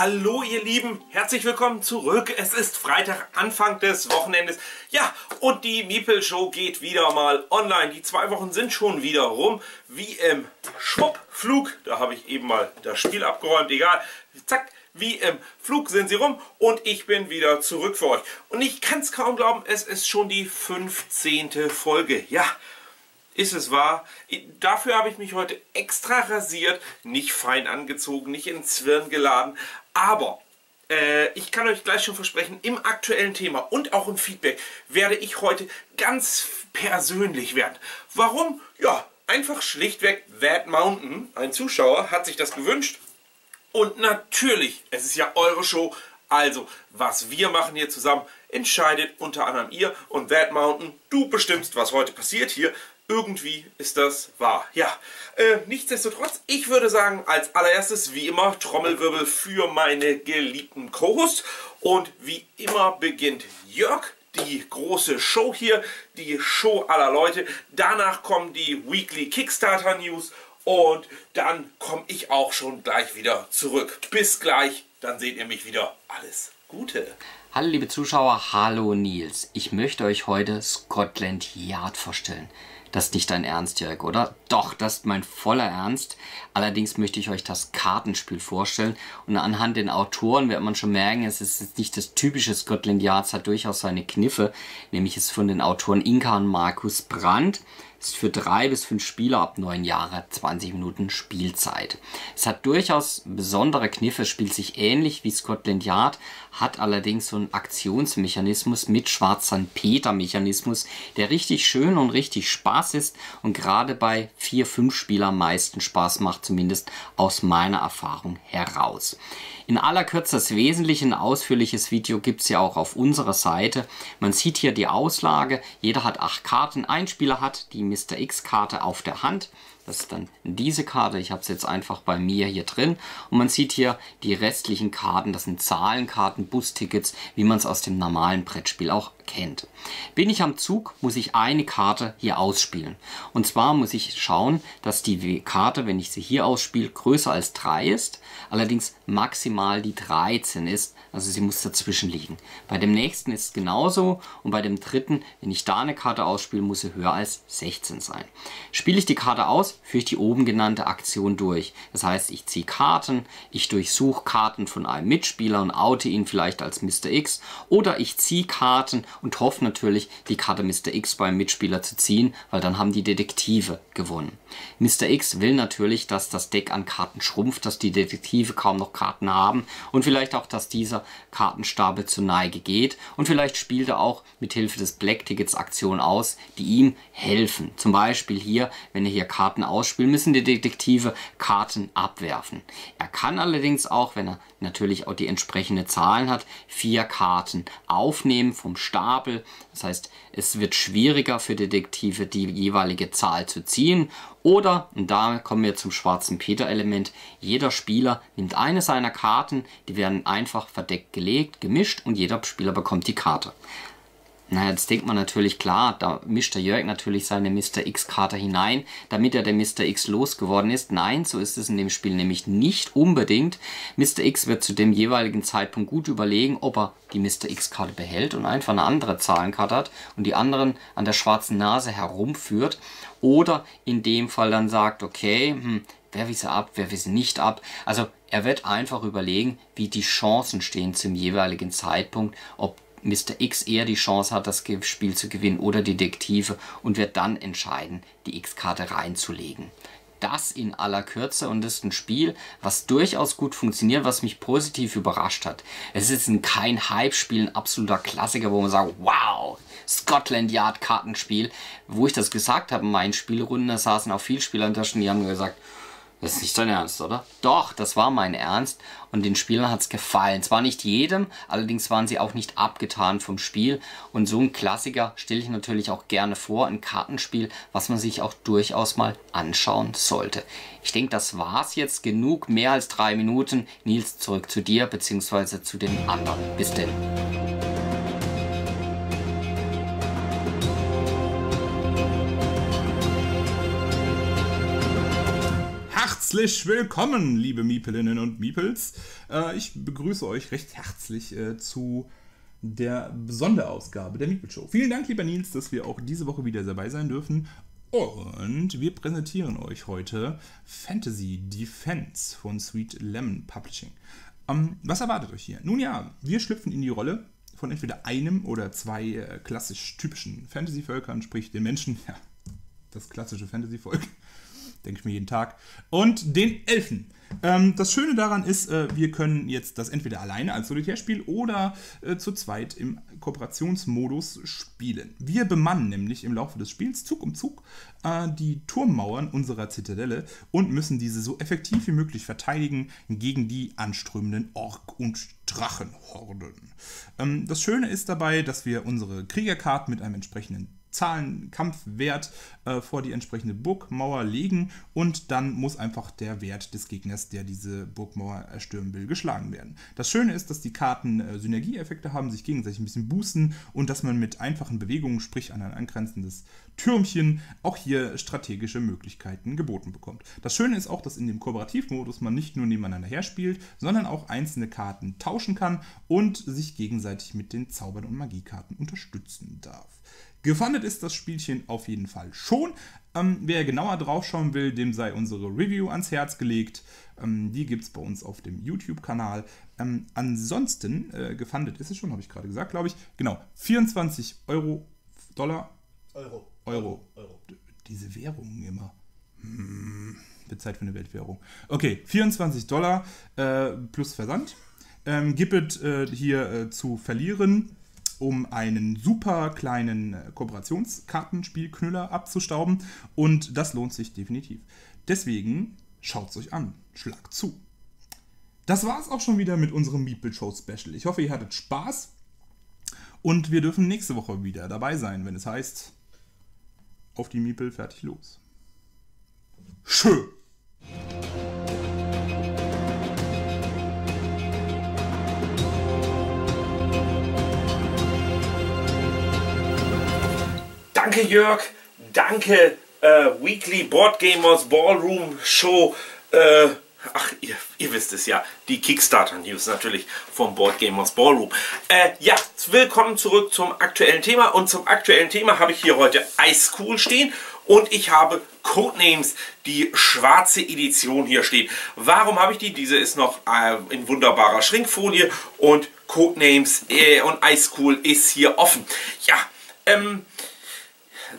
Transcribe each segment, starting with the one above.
Hallo ihr Lieben, herzlich willkommen zurück. Es ist Freitag, Anfang des Wochenendes. Ja, und die Miepel Show geht wieder mal online. Die zwei Wochen sind schon wieder rum. Wie im Schwuppflug, da habe ich eben mal das Spiel abgeräumt, egal. Zack, wie im Flug sind sie rum und ich bin wieder zurück für euch. Und ich kann es kaum glauben, es ist schon die 15. Folge. Ja, ist es wahr? Dafür habe ich mich heute extra rasiert, nicht fein angezogen, nicht ins Zwirn geladen. Aber äh, ich kann euch gleich schon versprechen, im aktuellen Thema und auch im Feedback werde ich heute ganz persönlich werden. Warum? Ja, einfach schlichtweg That Mountain, ein Zuschauer, hat sich das gewünscht. Und natürlich, es ist ja eure Show, also was wir machen hier zusammen, entscheidet unter anderem ihr und That Mountain. Du bestimmst, was heute passiert hier. Irgendwie ist das wahr. Ja, äh, nichtsdestotrotz, ich würde sagen, als allererstes, wie immer, Trommelwirbel für meine geliebten Co-Hosts. Und wie immer beginnt Jörg, die große Show hier, die Show aller Leute. Danach kommen die Weekly Kickstarter News und dann komme ich auch schon gleich wieder zurück. Bis gleich, dann seht ihr mich wieder. Alles Gute. Hallo liebe Zuschauer, hallo Nils. Ich möchte euch heute Scotland Yard vorstellen. Das ist nicht dein Ernst, Jörg, oder? Doch, das ist mein voller Ernst. Allerdings möchte ich euch das Kartenspiel vorstellen. Und anhand den Autoren wird man schon merken, es ist jetzt nicht das typische Scotland Yard, es hat durchaus seine Kniffe. Nämlich ist von den Autoren Inka und Markus Brandt. Ist für drei bis fünf Spieler ab neun Jahre 20 Minuten Spielzeit. Es hat durchaus besondere Kniffe, spielt sich ähnlich wie Scotland Yard, hat allerdings so einen Aktionsmechanismus mit schwarzen Peter-Mechanismus, der richtig schön und richtig Spaß ist und gerade bei vier, fünf Spielern am meisten Spaß macht, zumindest aus meiner Erfahrung heraus. In aller Kürze das Wesentliche, ein ausführliches Video gibt es ja auch auf unserer Seite. Man sieht hier die Auslage, jeder hat acht Karten, ein Spieler hat die Mr. X-Karte auf der Hand. Das ist dann diese Karte. Ich habe es jetzt einfach bei mir hier drin. Und man sieht hier die restlichen Karten. Das sind Zahlenkarten, Bustickets, wie man es aus dem normalen Brettspiel auch kennt. Bin ich am Zug, muss ich eine Karte hier ausspielen. Und zwar muss ich schauen, dass die Karte, wenn ich sie hier ausspiele, größer als 3 ist. Allerdings maximal die 13 ist. Also sie muss dazwischen liegen. Bei dem nächsten ist es genauso. Und bei dem dritten, wenn ich da eine Karte ausspiele, muss sie höher als 16 sein. Spiele ich die Karte aus, führe ich die oben genannte Aktion durch. Das heißt, ich ziehe Karten, ich durchsuche Karten von einem Mitspieler und oute ihn vielleicht als Mr. X oder ich ziehe Karten und hoffe natürlich, die Karte Mr. X beim Mitspieler zu ziehen, weil dann haben die Detektive gewonnen. Mr. X will natürlich, dass das Deck an Karten schrumpft, dass die Detektive kaum noch Karten haben und vielleicht auch, dass dieser Kartenstapel zur Neige geht und vielleicht spielt er auch mit Hilfe des Black Tickets Aktionen aus, die ihm helfen. Zum Beispiel hier, wenn er hier Karten ausspielt, müssen die Detektive Karten abwerfen. Er kann allerdings auch, wenn er natürlich auch die entsprechende Zahlen hat, vier Karten aufnehmen vom Stapel. Das heißt, es wird schwieriger für Detektive, die jeweilige Zahl zu ziehen. Oder, und da kommen wir zum schwarzen Peter-Element, jeder Spieler nimmt eine seiner Karten, die werden einfach verdeckt gelegt, gemischt und jeder Spieler bekommt die Karte. Naja, jetzt denkt man natürlich, klar, da mischt der Jörg natürlich seine Mr. X-Karte hinein, damit er der Mr. X losgeworden ist. Nein, so ist es in dem Spiel nämlich nicht unbedingt. Mr. X wird zu dem jeweiligen Zeitpunkt gut überlegen, ob er die Mr. X-Karte behält und einfach eine andere Zahlenkarte hat und die anderen an der schwarzen Nase herumführt. Oder in dem Fall dann sagt, okay, hm, wer will sie ab, wer will sie nicht ab. Also er wird einfach überlegen, wie die Chancen stehen zum jeweiligen Zeitpunkt, ob Mr. X eher die Chance hat, das Spiel zu gewinnen oder Detektive und wird dann entscheiden, die X-Karte reinzulegen. Das in aller Kürze und das ist ein Spiel, was durchaus gut funktioniert, was mich positiv überrascht hat. Es ist ein, kein Hype-Spiel, ein absoluter Klassiker, wo man sagt, wow, Scotland Yard Kartenspiel. Wo ich das gesagt habe in meinen Spielrunden, da saßen auch viele Spieler da schon, die haben gesagt, das ist nicht dein Ernst, oder? Doch, das war mein Ernst und den Spielern hat es gefallen. Zwar nicht jedem, allerdings waren sie auch nicht abgetan vom Spiel. Und so ein Klassiker stelle ich natürlich auch gerne vor, ein Kartenspiel, was man sich auch durchaus mal anschauen sollte. Ich denke, das war's jetzt. Genug, mehr als drei Minuten. Nils, zurück zu dir, beziehungsweise zu den anderen. Bis denn. Herzlich willkommen, liebe Miepelinnen und Miepels. Äh, ich begrüße euch recht herzlich äh, zu der Sonderausgabe der Miepel Show. Vielen Dank, lieber Nils, dass wir auch diese Woche wieder dabei sein dürfen. Und wir präsentieren euch heute Fantasy Defense von Sweet Lemon Publishing. Ähm, was erwartet euch hier? Nun ja, wir schlüpfen in die Rolle von entweder einem oder zwei äh, klassisch typischen Fantasy-Völkern, sprich den Menschen, ja, das klassische Fantasy-Volk, denke ich mir jeden Tag, und den Elfen. Ähm, das Schöne daran ist, äh, wir können jetzt das entweder alleine als Solitärspiel oder äh, zu zweit im Kooperationsmodus spielen. Wir bemannen nämlich im Laufe des Spiels Zug um Zug äh, die Turmmauern unserer Zitadelle und müssen diese so effektiv wie möglich verteidigen gegen die anströmenden Ork- und Drachenhorden. Ähm, das Schöne ist dabei, dass wir unsere Kriegerkarten mit einem entsprechenden Zahlen, Kampfwert äh, vor die entsprechende Burgmauer legen und dann muss einfach der Wert des Gegners, der diese Burgmauer erstürmen will, geschlagen werden. Das Schöne ist, dass die Karten äh, Synergieeffekte haben, sich gegenseitig ein bisschen boosten und dass man mit einfachen Bewegungen, sprich an ein angrenzendes Türmchen, auch hier strategische Möglichkeiten geboten bekommt. Das Schöne ist auch, dass in dem Kooperativmodus man nicht nur nebeneinander her spielt, sondern auch einzelne Karten tauschen kann und sich gegenseitig mit den Zaubern und Magiekarten unterstützen darf. Gefundet ist das Spielchen auf jeden Fall schon. Ähm, wer genauer drauf schauen will, dem sei unsere Review ans Herz gelegt. Ähm, die gibt es bei uns auf dem YouTube-Kanal. Ähm, ansonsten, äh, gefundet ist es schon, habe ich gerade gesagt, glaube ich. Genau, 24 Euro, Dollar. Euro. Euro. Euro. Diese Währungen immer. Hm, wird Zeit für eine Weltwährung. Okay, 24 Dollar äh, plus Versand. Ähm, gibt es äh, hier äh, zu verlieren um einen super kleinen äh, Kooperationskartenspielknüller abzustauben und das lohnt sich definitiv. Deswegen schaut es euch an, schlagt zu. Das war es auch schon wieder mit unserem Meeple Show Special. Ich hoffe, ihr hattet Spaß und wir dürfen nächste Woche wieder dabei sein, wenn es heißt, auf die Meeple fertig los. Schön. Danke Jörg, danke äh, Weekly Board Gamers Ballroom Show. Äh, ach, ihr, ihr, wisst es ja, die Kickstarter News natürlich vom Board Gamers Ballroom. Äh, ja, willkommen zurück zum aktuellen Thema und zum aktuellen Thema habe ich hier heute Ice Cool stehen und ich habe Codenames, die schwarze Edition hier stehen. Warum habe ich die? Diese ist noch äh, in wunderbarer Schrinkfolie und Codenames äh, und Ice Cool ist hier offen. Ja, ähm,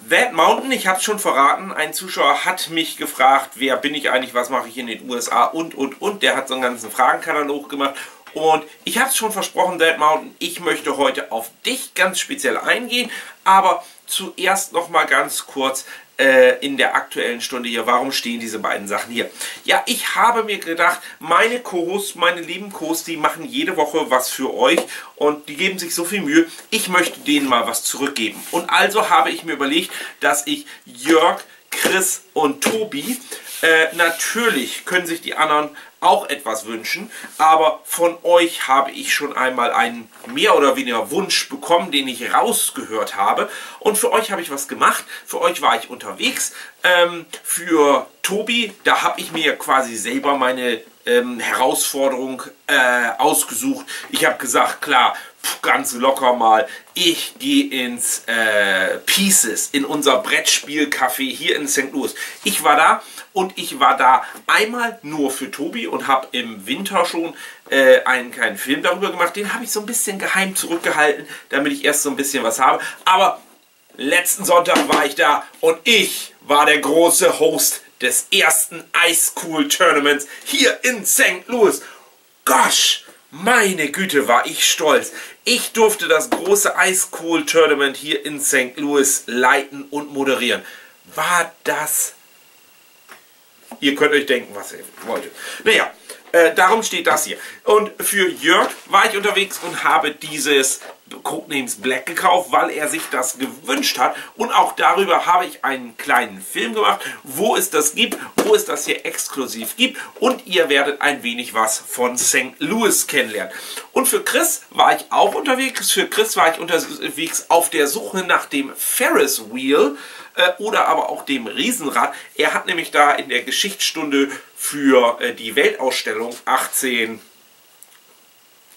That Mountain, ich habe es schon verraten, ein Zuschauer hat mich gefragt, wer bin ich eigentlich, was mache ich in den USA und, und, und. Der hat so einen ganzen Fragenkatalog gemacht. Und ich habe es schon versprochen, That Mountain, ich möchte heute auf dich ganz speziell eingehen. Aber zuerst noch mal ganz kurz äh, in der aktuellen Stunde hier, warum stehen diese beiden Sachen hier? Ja, ich habe mir gedacht, meine Co-Hosts, meine lieben Co-Hosts, die machen jede Woche was für euch und die geben sich so viel Mühe. Ich möchte denen mal was zurückgeben. Und also habe ich mir überlegt, dass ich Jörg, Chris und Tobi äh, natürlich können sich die anderen auch etwas wünschen, aber von euch habe ich schon einmal einen mehr oder weniger Wunsch bekommen, den ich rausgehört habe. Und für euch habe ich was gemacht. Für euch war ich unterwegs. Ähm, für Tobi, da habe ich mir quasi selber meine ähm, Herausforderung äh, ausgesucht. Ich habe gesagt, klar, ganz locker mal, ich gehe ins äh, Pieces, in unser Brettspielcafé hier in St. Louis. Ich war da und ich war da einmal nur für Tobi und habe im Winter schon äh, einen kleinen Film darüber gemacht. Den habe ich so ein bisschen geheim zurückgehalten, damit ich erst so ein bisschen was habe. Aber letzten Sonntag war ich da und ich war der große Host des ersten Ice Cool Tournaments hier in St. Louis. Gosh, meine Güte, war ich stolz. Ich durfte das große Ice Cool Tournament hier in St. Louis leiten und moderieren. War das Ihr könnt euch denken, was ihr wolltet. Naja, äh, darum steht das hier. Und für Jörg war ich unterwegs und habe dieses Codenames Black gekauft, weil er sich das gewünscht hat. Und auch darüber habe ich einen kleinen Film gemacht, wo es das gibt, wo es das hier exklusiv gibt. Und ihr werdet ein wenig was von St. Louis kennenlernen. Und für Chris war ich auch unterwegs. Für Chris war ich unterwegs auf der Suche nach dem Ferris Wheel oder aber auch dem Riesenrad. Er hat nämlich da in der Geschichtsstunde für äh, die Weltausstellung 18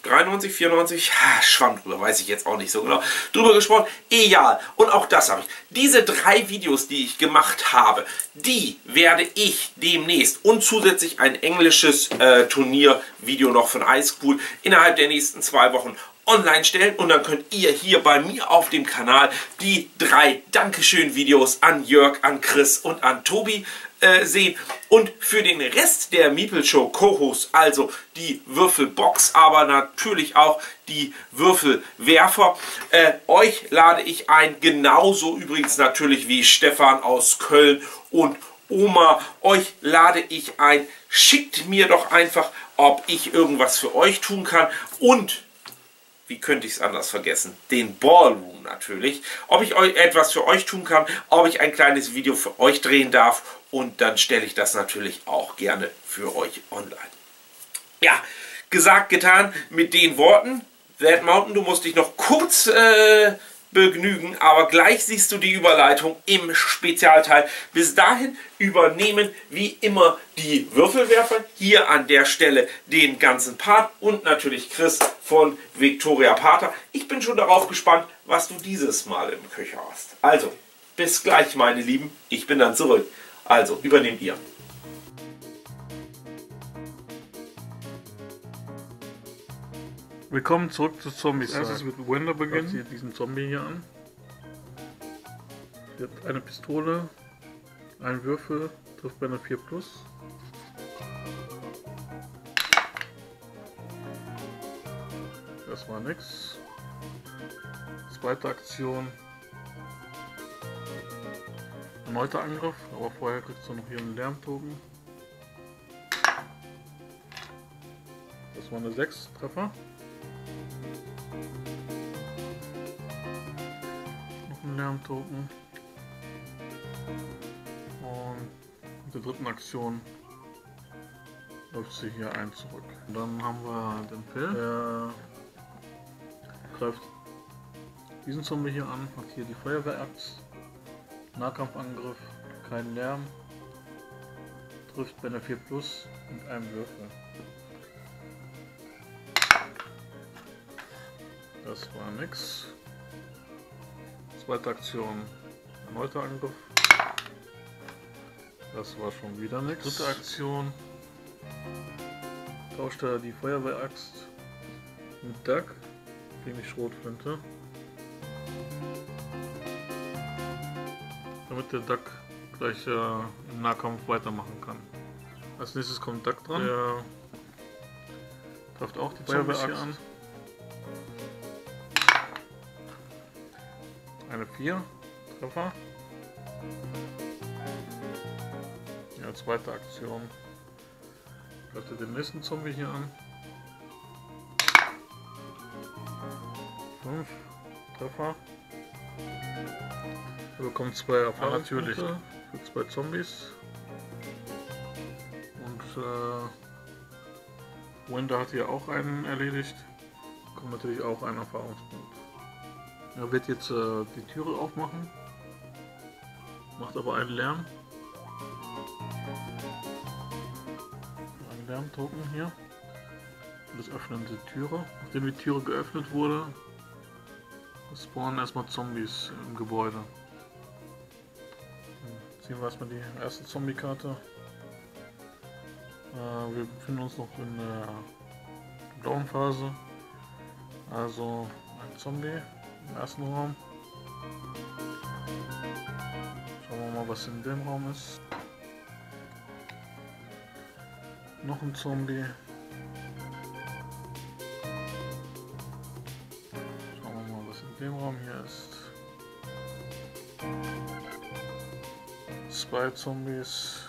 93, 94, schwamm drüber, weiß ich jetzt auch nicht so genau, drüber gesprochen. Egal. Und auch das habe ich. Diese drei Videos, die ich gemacht habe, die werde ich demnächst und zusätzlich ein englisches äh, Turniervideo noch von iSchool innerhalb der nächsten zwei Wochen online stellen und dann könnt ihr hier bei mir auf dem Kanal die drei Dankeschön-Videos an Jörg, an Chris und an Tobi äh, sehen. Und für den Rest der Meeple Show Co-Hosts, also die Würfelbox, aber natürlich auch die Würfelwerfer, äh, euch lade ich ein, genauso übrigens natürlich wie Stefan aus Köln und Oma, euch lade ich ein, schickt mir doch einfach, ob ich irgendwas für euch tun kann und wie könnte ich es anders vergessen, den Ballroom natürlich, ob ich etwas für euch tun kann, ob ich ein kleines Video für euch drehen darf und dann stelle ich das natürlich auch gerne für euch online. Ja, gesagt, getan mit den Worten. That Mountain, du musst dich noch kurz äh, begnügen, aber gleich siehst du die Überleitung im Spezialteil. Bis dahin übernehmen wie immer die Würfelwerfer hier an der Stelle den ganzen Part und natürlich Chris von Victoria Pater. Ich bin schon darauf gespannt, was du dieses Mal im Köcher hast. Also, bis gleich meine Lieben, ich bin dann zurück. Also, übernehmt ihr. Willkommen zurück zu Zombies. Erstes wird Wender beginnen. Hier diesen Zombie hier an. Sie hat eine Pistole, einen Würfel, trifft bei einer 4 plus. Das war nix. Zweite Aktion. Erneuter Angriff, aber vorher kriegst du noch hier einen Lärmtoken. Das war eine 6 Treffer. Lärmtoken. Und mit der dritten Aktion läuft sie hier ein zurück. Und dann haben wir den Phil, der greift diesen Zombie hier an, hat hier die Feuerwehraxt, Nahkampfangriff, kein Lärm, trifft bei einer 4 Plus mit einem Würfel. Das war nix. Zweite Aktion, erneuter Angriff. Das war schon wieder nichts. Dritte Aktion, tauscht er die Feuerwehraxt mit Duck gegen die Schrotflinte. Damit der Duck gleich äh, im Nahkampf weitermachen kann. Als nächstes kommt Duck dran. Der trifft auch die Feuerwehraxt an. Eine 4 Treffer. Ja, zweite Aktion. Greift er den nächsten Zombie hier an. 5 Treffer. Er bekommt zwei Erfahrungspunkte für zwei Zombies. Und äh, Wender hat hier auch einen erledigt. Kommt natürlich auch ein Erfahrungspunkt. Er wird jetzt äh, die Türe aufmachen, macht aber einen Lärm. Ein Lärmtoken hier. Das Öffnen der Türe. Nachdem die Türe geöffnet wurde, spawnen erstmal Zombies im Gebäude. Dann ziehen wir erstmal die erste Zombie-Karte. Äh, wir befinden uns noch in der blauen Phase. Also ein Zombie im ersten Raum. Schauen wir mal, was in dem Raum ist. Noch ein Zombie. Schauen wir mal, was in dem Raum hier ist. Zwei Zombies.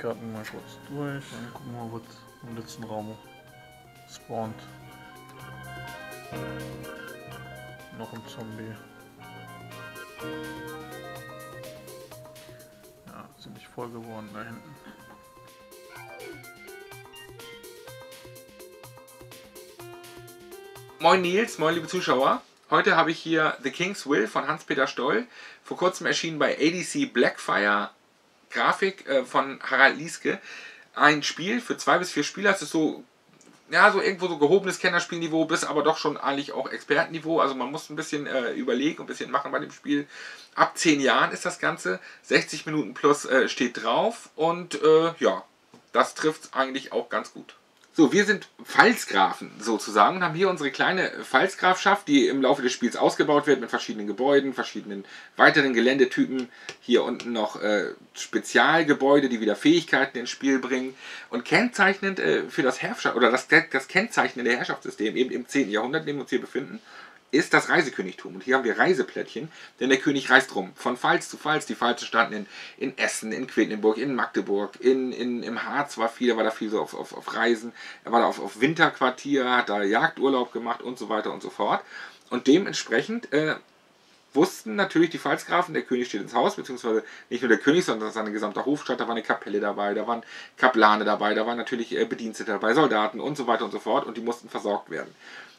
Karten mal kurz durch. Dann gucken wir mal, was im letzten Raum spawnt. Noch ein Zombie. Ja, ziemlich voll geworden da hinten. Moin Nils, moin liebe Zuschauer. Heute habe ich hier The King's Will von Hans-Peter Stoll. Vor kurzem erschienen bei ADC Blackfire. Grafik äh, von Harald Lieske. Ein Spiel für zwei bis vier Spieler. Es ist so, ja, so irgendwo so gehobenes Kennerspielniveau, bis aber doch schon eigentlich auch Expertenniveau. Also man muss ein bisschen äh, überlegen, ein bisschen machen bei dem Spiel. Ab zehn Jahren ist das Ganze. 60 Minuten plus äh, steht drauf. Und äh, ja, das trifft eigentlich auch ganz gut. So, wir sind Pfalzgrafen sozusagen und haben hier unsere kleine Pfalzgrafschaft, die im Laufe des Spiels ausgebaut wird mit verschiedenen Gebäuden, verschiedenen weiteren Geländetypen. Hier unten noch äh, Spezialgebäude, die wieder Fähigkeiten ins Spiel bringen. Und kennzeichnend äh, für das Herrschaft oder das, das kennzeichnende Herrschaftssystem eben im 10. Jahrhundert, in dem wir uns hier befinden, ist das Reisekönigtum. Und hier haben wir Reiseplättchen, denn der König reist rum. Von Pfalz zu Pfalz. Die Pfalz standen in, in Essen, in Quedlinburg, in Magdeburg, in, in, im Harz war viel, da war da viel so auf, auf, auf Reisen. Er war da auf, auf Winterquartier, hat da Jagdurlaub gemacht und so weiter und so fort. Und dementsprechend äh, wussten natürlich die Pfalzgrafen, der König steht ins Haus, beziehungsweise nicht nur der König, sondern seine gesamte Hofstadt, da war eine Kapelle dabei, da waren Kaplane dabei, da waren natürlich äh, Bedienstete dabei, Soldaten und so weiter und so fort und die mussten versorgt werden.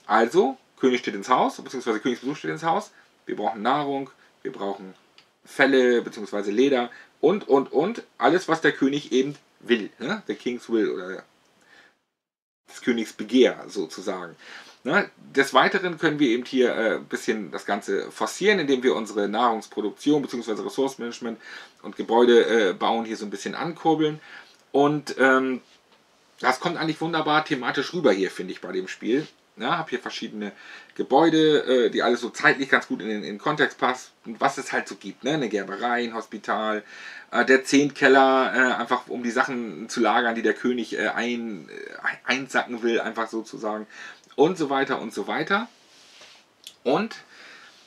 Also König steht ins Haus, beziehungsweise Königsbesuch steht ins Haus. Wir brauchen Nahrung, wir brauchen Felle, beziehungsweise Leder und, und, und. Alles, was der König eben will. Ne? The King's Will oder des Königs Begehr sozusagen. Ne? Des Weiteren können wir eben hier ein äh, bisschen das Ganze forcieren, indem wir unsere Nahrungsproduktion bzw. Ressourcenmanagement und Gebäude äh, bauen hier so ein bisschen ankurbeln. Und ähm, das kommt eigentlich wunderbar thematisch rüber hier, finde ich, bei dem Spiel. Ja, habe hier verschiedene Gebäude, äh, die alles so zeitlich ganz gut in den, in den Kontext passen, was es halt so gibt. Ne? Eine Gerberei, ein Hospital, äh, der Zehntkeller, äh, einfach um die Sachen zu lagern, die der König äh, ein, äh, einsacken will, einfach sozusagen. Und so weiter und so weiter. Und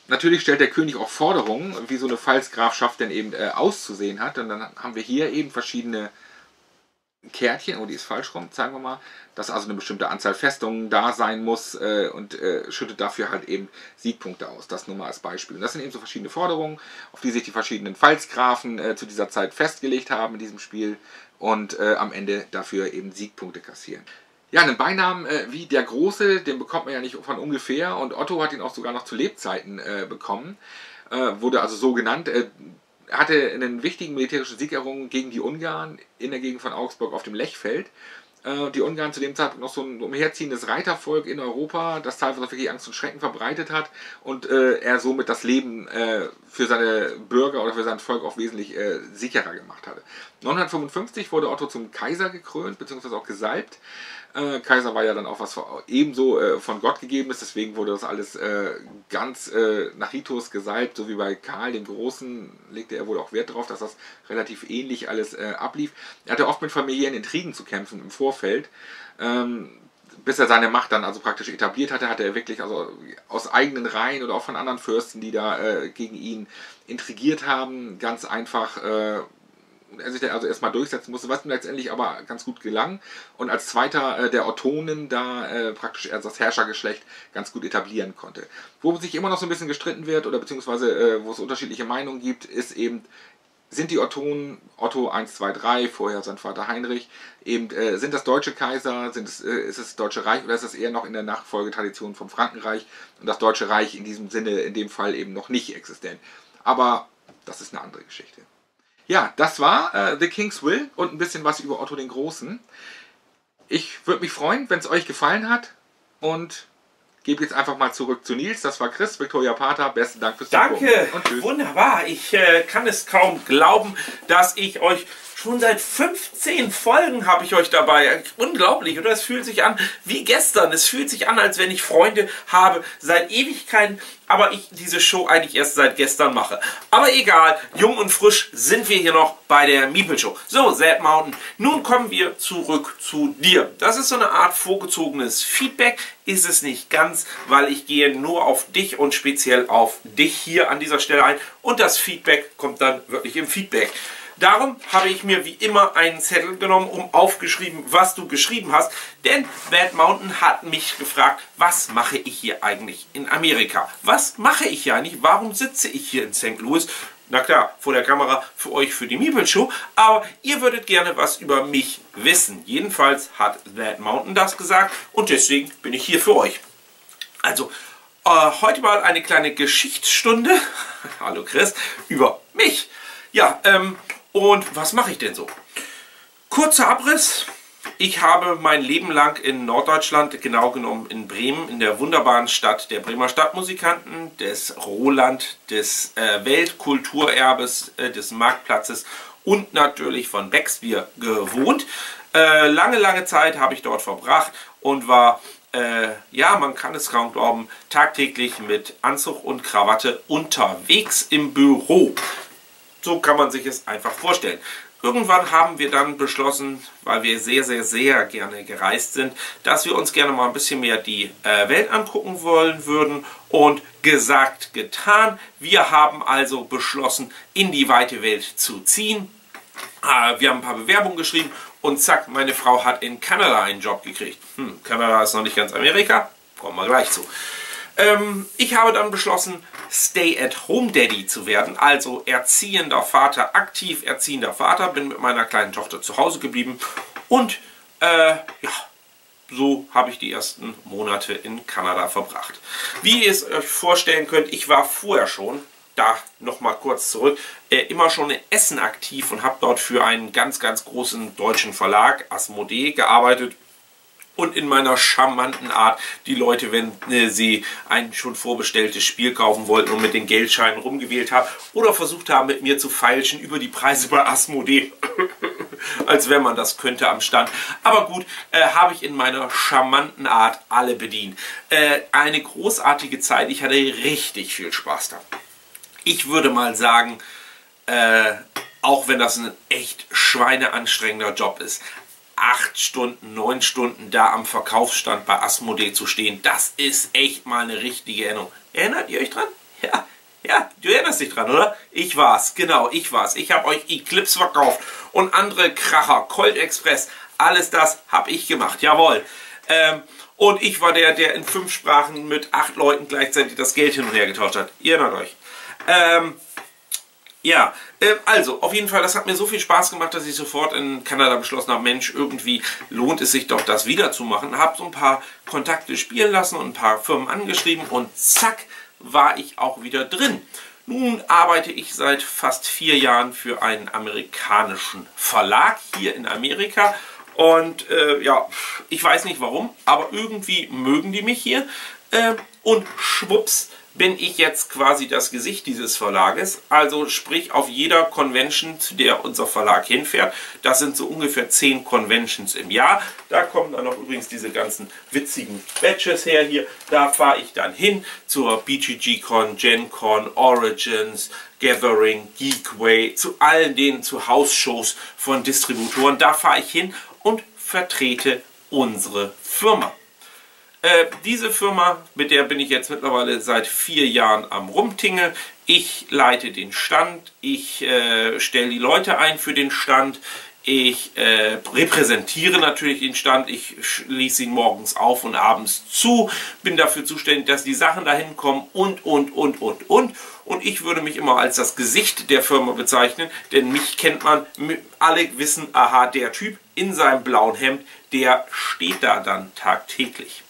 natürlich stellt der König auch Forderungen, wie so eine Pfalzgrafschaft denn eben äh, auszusehen hat. Und dann haben wir hier eben verschiedene Kärtchen, oh, die ist falsch rum, zeigen wir mal, dass also eine bestimmte Anzahl Festungen da sein muss äh, und äh, schüttet dafür halt eben Siegpunkte aus. Das nur mal als Beispiel. Und das sind eben so verschiedene Forderungen, auf die sich die verschiedenen Pfalzgrafen äh, zu dieser Zeit festgelegt haben in diesem Spiel und äh, am Ende dafür eben Siegpunkte kassieren. Ja, einen Beinamen äh, wie der Große, den bekommt man ja nicht von ungefähr und Otto hat ihn auch sogar noch zu Lebzeiten äh, bekommen. wurde also so genannt hatte einen wichtigen militärischen Sieg errungen gegen die Ungarn in der Gegend von Augsburg auf dem Lechfeld. Äh, die Ungarn zu dem Zeitpunkt noch so ein umherziehendes Reitervolk in Europa, das teilweise wirklich Angst und Schrecken verbreitet hat und äh, er somit das Leben äh, für seine Bürger oder für sein Volk auch wesentlich sicherer gemacht hatte. 955 wurde Otto zum Kaiser gekrönt, beziehungsweise auch gesalbt. Äh, Kaiser war ja dann auch was ebenso äh, von Gott gegeben ist, deswegen wurde das alles äh, ganz äh, nach Ritus gesalbt, so wie bei Karl dem Großen legte er wohl auch Wert darauf, dass das relativ ähnlich alles äh, ablief. Er hatte oft mit familiären Intrigen zu kämpfen im Vorfeld. Ähm, bis er seine Macht dann also praktisch etabliert hatte, hatte er wirklich also aus eigenen Reihen oder auch von anderen Fürsten, die da äh, gegen ihn intrigiert haben, ganz einfach er sich also erstmal durchsetzen musste, was ihm letztendlich aber ganz gut gelang. Und als zweiter äh, der Ottonen da äh, praktisch er das Herrschergeschlecht ganz gut etablieren konnte. Wo sich immer noch so ein bisschen gestritten wird oder beziehungsweise äh, wo es unterschiedliche Meinungen gibt, ist eben, sind die Ottonen, Otto 1, 2, 3, vorher sein Vater Heinrich, eben, äh, sind das deutsche Kaiser, sind es, äh, ist es das Deutsche Reich oder ist es eher noch in der Nachfolgetradition vom Frankenreich und das Deutsche Reich in diesem Sinne, in dem Fall eben noch nicht existent. Aber das ist eine andere Geschichte. Ja, das war äh, The King's Will und ein bisschen was über Otto den Großen. Ich würde mich freuen, wenn es euch gefallen hat und gebe jetzt einfach mal zurück zu Nils. Das war Chris, Victoria Pater. Besten Dank fürs Danke, wunderbar. Ich äh, kann es kaum glauben, dass ich euch Schon seit 15 Folgen habe ich euch dabei. Unglaublich, oder? Es fühlt sich an wie gestern. Es fühlt sich an, als wenn ich Freunde habe seit Ewigkeiten, aber ich diese Show eigentlich erst seit gestern mache. Aber egal, jung und frisch sind wir hier noch bei der Meeple Show. So, Zap Mountain, nun kommen wir zurück zu dir. Das ist so eine Art vorgezogenes Feedback, ist es nicht ganz, weil ich gehe nur auf dich und speziell auf dich hier an dieser Stelle ein und das Feedback kommt dann wirklich im Feedback. Darum habe ich mir wie immer einen Zettel genommen, um aufgeschrieben, was du geschrieben hast. Denn Bad Mountain hat mich gefragt, was mache ich hier eigentlich in Amerika? Was mache ich hier eigentlich? Warum sitze ich hier in St. Louis? Na klar, vor der Kamera für euch für die Meeple Show, aber ihr würdet gerne was über mich wissen. Jedenfalls hat Bad Mountain das gesagt und deswegen bin ich hier für euch. Also, äh, heute mal eine kleine Geschichtsstunde, hallo Chris, über mich. Ja, ähm, und was mache ich denn so? Kurzer Abriss. Ich habe mein Leben lang in Norddeutschland, genau genommen in Bremen, in der wunderbaren Stadt der Bremer Stadtmusikanten, des Roland, des äh, Weltkulturerbes, äh, des Marktplatzes und natürlich von Becksbier gewohnt. Äh, lange, lange Zeit habe ich dort verbracht und war, äh, ja, man kann es kaum glauben, tagtäglich mit Anzug und Krawatte unterwegs im Büro. So kann man sich es einfach vorstellen. Irgendwann haben wir dann beschlossen, weil wir sehr, sehr, sehr gerne gereist sind, dass wir uns gerne mal ein bisschen mehr die äh, Welt angucken wollen würden und gesagt, getan. Wir haben also beschlossen, in die weite Welt zu ziehen. Äh, wir haben ein paar Bewerbungen geschrieben und zack, meine Frau hat in Kanada einen Job gekriegt. Hm, Kanada ist noch nicht ganz Amerika, kommen wir gleich zu. Ähm, ich habe dann beschlossen, Stay-at-Home-Daddy zu werden, also erziehender Vater, aktiv erziehender Vater. Bin mit meiner kleinen Tochter zu Hause geblieben und äh, ja, so habe ich die ersten Monate in Kanada verbracht. Wie ihr es euch vorstellen könnt, ich war vorher schon, da nochmal kurz zurück, äh, immer schon in Essen aktiv und habe dort für einen ganz, ganz großen deutschen Verlag, Asmodee, gearbeitet und in meiner charmanten Art die Leute, wenn äh, sie ein schon vorbestelltes Spiel kaufen wollten und mit den Geldscheinen rumgewählt haben oder versucht haben, mit mir zu feilschen über die Preise bei Asmodee. Als wenn man das könnte am Stand. Aber gut, äh, habe ich in meiner charmanten Art alle bedient. Äh, eine großartige Zeit. Ich hatte richtig viel Spaß da. Ich würde mal sagen, äh, auch wenn das ein echt schweineanstrengender Job ist, acht Stunden, neun Stunden da am Verkaufsstand bei Asmodee zu stehen, das ist echt mal eine richtige Erinnerung. Erinnert ihr euch dran? Ja, ja, du erinnerst dich dran, oder? Ich war's, genau, ich war's. Ich habe euch Eclipse verkauft und andere Kracher, Colt Express, alles das habe ich gemacht, jawohl. Ähm, und ich war der, der in fünf Sprachen mit acht Leuten gleichzeitig das Geld hin und her getauscht hat. Ihr erinnert euch. Ähm, ja, äh, also auf jeden Fall, das hat mir so viel Spaß gemacht, dass ich sofort in Kanada beschlossen habe, Mensch, irgendwie lohnt es sich doch, das wieder zu machen. Habe so ein paar Kontakte spielen lassen und ein paar Firmen angeschrieben und zack, war ich auch wieder drin. Nun arbeite ich seit fast vier Jahren für einen amerikanischen Verlag hier in Amerika und äh, ja, ich weiß nicht warum, aber irgendwie mögen die mich hier äh, und schwupps bin ich jetzt quasi das Gesicht dieses Verlages. Also sprich auf jeder Convention, zu der unser Verlag hinfährt. Das sind so ungefähr 10 Conventions im Jahr. Da kommen dann noch übrigens diese ganzen witzigen Badges her hier. Da fahre ich dann hin zur BGG-Con, Gen-Con, Origins, Gathering, Geekway, zu allen denen zu Hausshows von Distributoren. Da fahre ich hin und vertrete unsere Firma. Äh, diese Firma, mit der bin ich jetzt mittlerweile seit vier Jahren am Rumtingeln. Ich leite den Stand, ich äh, stelle die Leute ein für den Stand, ich äh, repräsentiere natürlich den Stand, ich schließe ihn morgens auf und abends zu, bin dafür zuständig, dass die Sachen dahin kommen und, und, und, und, und. Und ich würde mich immer als das Gesicht der Firma bezeichnen, denn mich kennt man, alle wissen, aha, der Typ in seinem blauen Hemd, der steht da dann tagtäglich.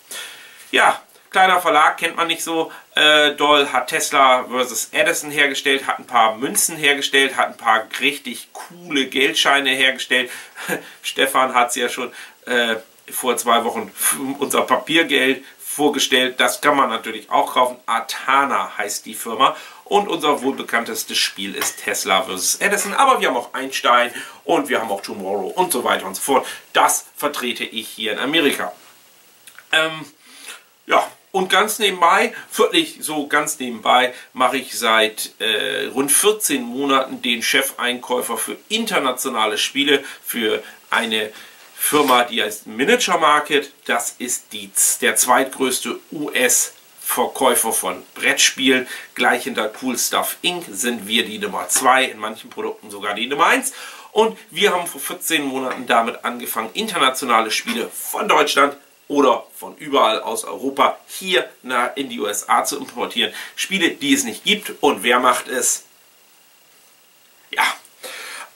Ja, kleiner Verlag, kennt man nicht so äh, doll, hat Tesla versus Edison hergestellt, hat ein paar Münzen hergestellt, hat ein paar richtig coole Geldscheine hergestellt. Stefan hat es ja schon äh, vor zwei Wochen unser Papiergeld vorgestellt. Das kann man natürlich auch kaufen. Atana heißt die Firma. Und unser wohlbekanntestes Spiel ist Tesla vs. Edison. Aber wir haben auch Einstein und wir haben auch Tomorrow und so weiter und so fort. Das vertrete ich hier in Amerika. Ähm, ja, und ganz nebenbei, wirklich so ganz nebenbei, mache ich seit äh, rund 14 Monaten den Chefeinkäufer für internationale Spiele für eine Firma, die heißt Miniature Market. Das ist die, der zweitgrößte US- Verkäufer von Brettspielen. Gleich hinter Cool Stuff Inc. sind wir die Nummer 2, in manchen Produkten sogar die Nummer 1. Und wir haben vor 14 Monaten damit angefangen, internationale Spiele von Deutschland oder von überall aus Europa hier in die USA zu importieren. Spiele, die es nicht gibt. Und wer macht es? Ja,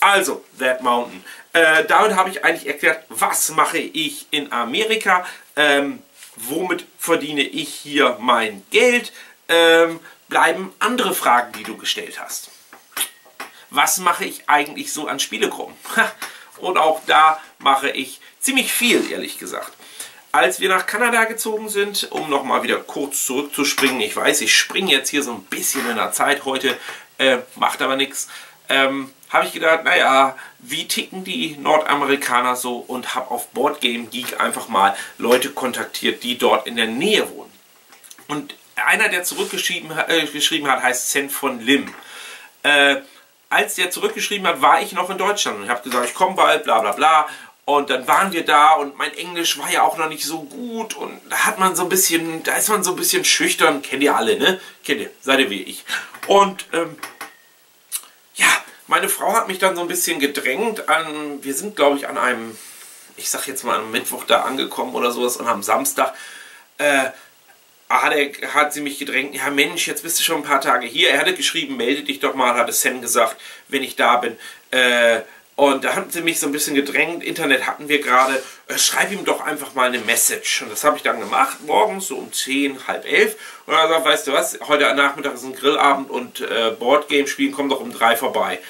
also That Mountain. Äh, damit habe ich eigentlich erklärt, was mache ich in Amerika. Ähm, womit verdiene ich hier mein Geld, ähm, bleiben andere Fragen, die du gestellt hast. Was mache ich eigentlich so an Spielegruppen? Und auch da mache ich ziemlich viel, ehrlich gesagt. Als wir nach Kanada gezogen sind, um nochmal wieder kurz zurückzuspringen, ich weiß, ich springe jetzt hier so ein bisschen in der Zeit heute, äh, macht aber nichts, ähm, habe ich gedacht, naja, wie ticken die Nordamerikaner so und habe auf Boardgame Geek einfach mal Leute kontaktiert, die dort in der Nähe wohnen. Und einer, der zurückgeschrieben äh, hat, heißt Zen von Lim. Äh, als der zurückgeschrieben hat, war ich noch in Deutschland und ich habe gesagt, ich komme bald, bla bla bla. Und dann waren wir da und mein Englisch war ja auch noch nicht so gut und da hat man so ein bisschen, da ist man so ein bisschen schüchtern, kennt ihr alle, ne? Kennt ihr, seid ihr wie ich. Und ähm, ja, meine Frau hat mich dann so ein bisschen gedrängt an, wir sind glaube ich an einem, ich sag jetzt mal am Mittwoch da angekommen oder sowas und am Samstag äh, hat, sie mich gedrängt, ja Mensch, jetzt bist du schon ein paar Tage hier. Er hatte geschrieben, melde dich doch mal, hatte Sam gesagt, wenn ich da bin. Äh, und da haben sie mich so ein bisschen gedrängt. Internet hatten wir gerade. Äh, schreib ihm doch einfach mal eine Message. Und das habe ich dann gemacht, morgens so um 10, halb 11. Und er sagt, weißt du was, heute Nachmittag ist ein Grillabend und äh, Boardgame spielen, komm doch um 3 vorbei.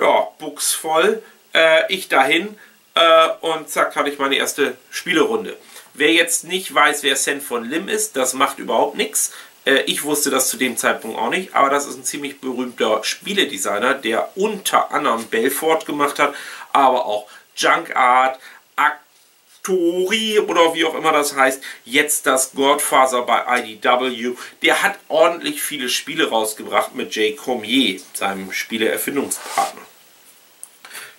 Ja, Buchs voll. Äh, ich dahin. Äh, und zack, hatte ich meine erste Spielerunde. Wer jetzt nicht weiß, wer Sen von Lim ist, das macht überhaupt nichts. Äh, ich wusste das zu dem Zeitpunkt auch nicht, aber das ist ein ziemlich berühmter Spieledesigner, der unter anderem Belfort gemacht hat, aber auch Junk Art, Actori oder wie auch immer das heißt, jetzt das Godfather bei IDW. Der hat ordentlich viele Spiele rausgebracht mit Jay Cormier, seinem Spieleerfindungspartner.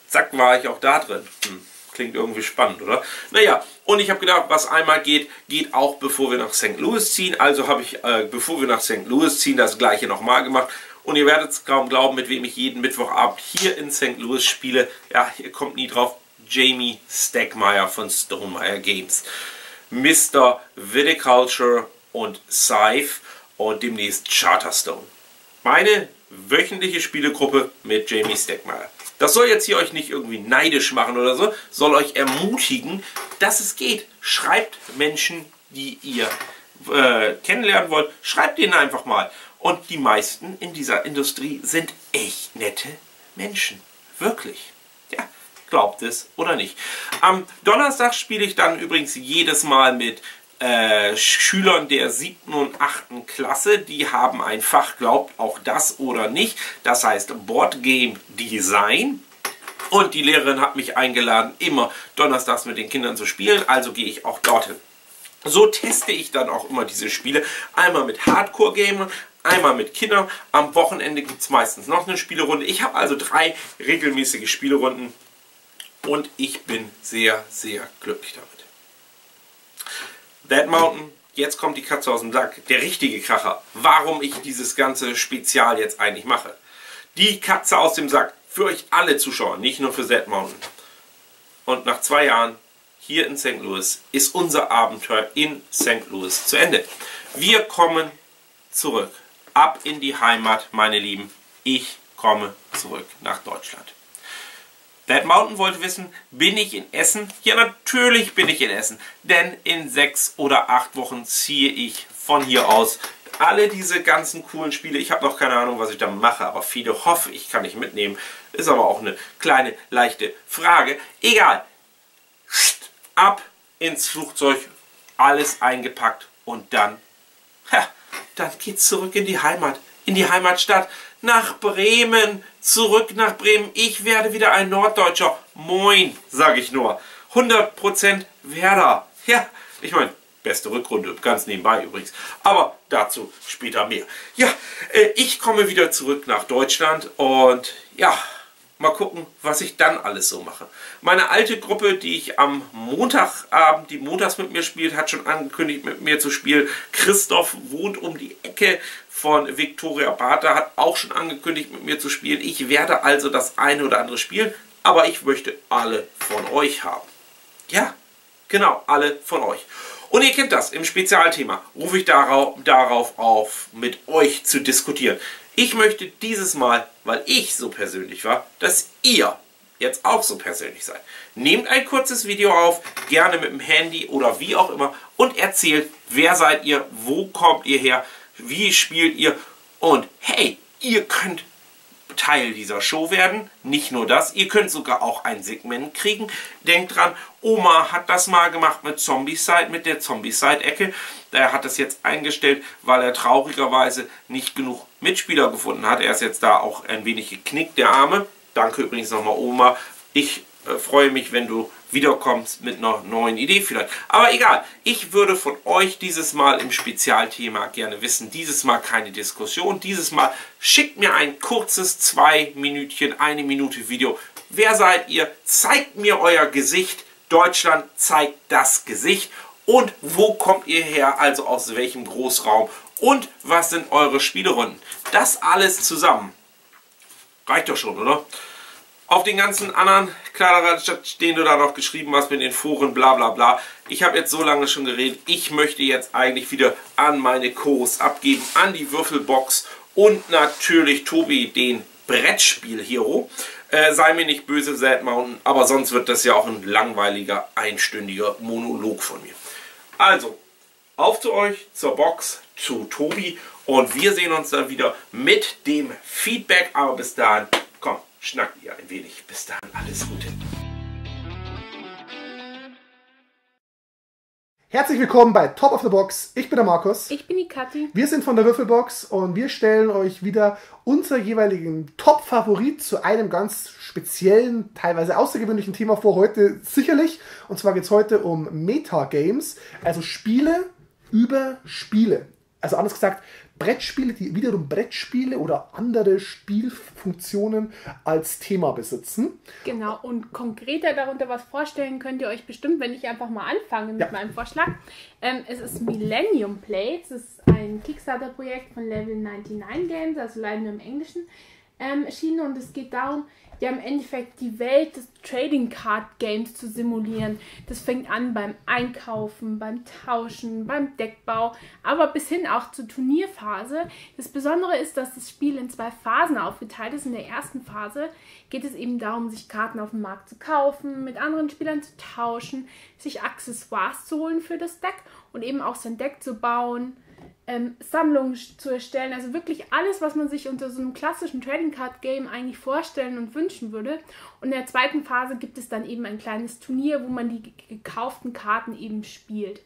Zack, war ich auch da drin. Hm. Klingt irgendwie spannend, oder? Naja, und ich habe gedacht, was einmal geht, geht auch bevor wir nach St. Louis ziehen. Also habe ich, äh, bevor wir nach St. Louis ziehen, das gleiche nochmal gemacht. Und ihr werdet es kaum glauben, mit wem ich jeden Mittwochabend hier in St. Louis spiele. Ja, ihr kommt nie drauf. Jamie Stackmeyer von Stonemeyer Games. Mr. Viticulture und Scythe und demnächst Charterstone. Meine wöchentliche Spielegruppe mit Jamie Stackmeyer. Das soll jetzt hier euch nicht irgendwie neidisch machen oder so, soll euch ermutigen, dass es geht. Schreibt Menschen, die ihr äh, kennenlernen wollt, schreibt denen einfach mal. Und die meisten in dieser Industrie sind echt nette Menschen. Wirklich. Ja, glaubt es oder nicht. Am Donnerstag spiele ich dann übrigens jedes Mal mit äh, Schülern der siebten und achten Klasse, die haben ein Fach, glaubt auch das oder nicht, das heißt Board Game Design. Und die Lehrerin hat mich eingeladen, immer donnerstags mit den Kindern zu spielen, also gehe ich auch dorthin. So teste ich dann auch immer diese Spiele. Einmal mit Hardcore-Gamern, einmal mit Kindern. Am Wochenende gibt es meistens noch eine Spielerunde. Ich habe also drei regelmäßige Spielerunden und ich bin sehr, sehr glücklich damit. Dead Mountain, jetzt kommt die Katze aus dem Sack. Der richtige Kracher. Warum ich dieses ganze Spezial jetzt eigentlich mache. Die Katze aus dem Sack. Für euch alle Zuschauer, nicht nur für Dead Mountain. Und nach zwei Jahren hier in St. Louis ist unser Abenteuer in St. Louis zu Ende. Wir kommen zurück. Ab in die Heimat, meine Lieben. Ich komme zurück nach Deutschland. Dead Mountain wollte wissen, bin ich in Essen? Ja, natürlich bin ich in Essen. Denn in sechs oder acht Wochen ziehe ich von hier aus alle diese ganzen coolen Spiele. Ich habe noch keine Ahnung, was ich da mache, aber viele hoffe ich kann ich mitnehmen. Ist aber auch eine kleine, leichte Frage. Egal. Ab ins Flugzeug, alles eingepackt und dann, ha, dann geht's zurück in die Heimat, in die Heimatstadt nach Bremen, zurück nach Bremen. Ich werde wieder ein Norddeutscher. Moin, sage ich nur. 100% Werder. Ja, ich meine, beste Rückrunde, ganz nebenbei übrigens. Aber dazu später mehr. Ja, äh, ich komme wieder zurück nach Deutschland und ja, mal gucken, was ich dann alles so mache. Meine alte Gruppe, die ich am Montagabend, die montags mit mir spielt, hat schon angekündigt, mit mir zu spielen. Christoph wohnt um die Ecke von Victoria Barter hat auch schon angekündigt, mit mir zu spielen. Ich werde also das eine oder andere spielen, aber ich möchte alle von euch haben. Ja, genau, alle von euch. Und ihr kennt das, im Spezialthema rufe ich darauf, darauf auf, mit euch zu diskutieren. Ich möchte dieses Mal, weil ich so persönlich war, dass ihr jetzt auch so persönlich seid. Nehmt ein kurzes Video auf, gerne mit dem Handy oder wie auch immer und erzählt, wer seid ihr, wo kommt ihr her, wie spielt ihr und hey, ihr könnt Teil dieser Show werden. Nicht nur das, ihr könnt sogar auch ein Segment kriegen. Denkt dran, Oma hat das mal gemacht mit Zombie-Side, mit der Zombie-Side-Ecke. Er hat das jetzt eingestellt, weil er traurigerweise nicht genug Mitspieler gefunden hat. Er ist jetzt da auch ein wenig geknickt, der Arme. Danke übrigens nochmal, Oma. Ich äh, freue mich, wenn du wiederkommst mit einer neuen Idee vielleicht. Aber egal, ich würde von euch dieses Mal im Spezialthema gerne wissen. Dieses Mal keine Diskussion. Dieses Mal schickt mir ein kurzes zwei Minütchen, eine Minute Video. Wer seid ihr? Zeigt mir euer Gesicht. Deutschland zeigt das Gesicht. Und wo kommt ihr her? Also aus welchem Großraum? Und was sind eure Spielerunden? Das alles zusammen. Reicht doch schon, oder? auf den ganzen anderen Kladderadatsch, den du da noch geschrieben hast mit den Foren, bla bla bla. Ich habe jetzt so lange schon geredet. Ich möchte jetzt eigentlich wieder an meine Chorus abgeben, an die Würfelbox und natürlich Tobi den Brettspiel-Hero. Äh, sei mir nicht böse, Sad Mountain, aber sonst wird das ja auch ein langweiliger, einstündiger Monolog von mir. Also, auf zu euch, zur Box, zu Tobi und wir sehen uns dann wieder mit dem Feedback. Aber bis dahin, komm, schnackt ihr ein wenig. Bis dahin, alles Gute. Herzlich willkommen bei Top of the Box. Ich bin der Markus. Ich bin die Kathi. Wir sind von der Würfelbox und wir stellen euch wieder unser jeweiligen Top-Favorit zu einem ganz speziellen, teilweise außergewöhnlichen Thema vor heute sicherlich. Und zwar geht es heute um Metagames, also Spiele über Spiele. Also anders gesagt, Brettspiele, die wiederum Brettspiele oder andere Spielfunktionen als Thema besitzen. Genau, und konkreter darunter was vorstellen könnt ihr euch bestimmt, wenn ich einfach mal anfange mit Ja. meinem Vorschlag. Ähm, es ist Millennium Play, es ist ein Kickstarter-Projekt von Level 99 Games, also leider nur im Englischen ähm, erschienen und es geht darum, ja im Endeffekt die Welt des Trading Card Games zu simulieren. Das fängt an beim Einkaufen, beim Tauschen, beim Deckbau, aber bis hin auch zur Turnierphase. Das Besondere ist, dass das Spiel in zwei Phasen aufgeteilt ist. In der ersten Phase geht es eben darum, sich Karten auf dem Markt zu kaufen, mit anderen Spielern zu tauschen, sich Accessoires zu holen für das Deck und eben auch sein Deck zu bauen ähm, Sammlungen zu erstellen. Also wirklich alles, was man sich unter so einem klassischen Trading Card Game eigentlich vorstellen und wünschen würde. Und in der zweiten Phase gibt es dann eben ein kleines Turnier, wo man die ge- gekauften Karten eben spielt.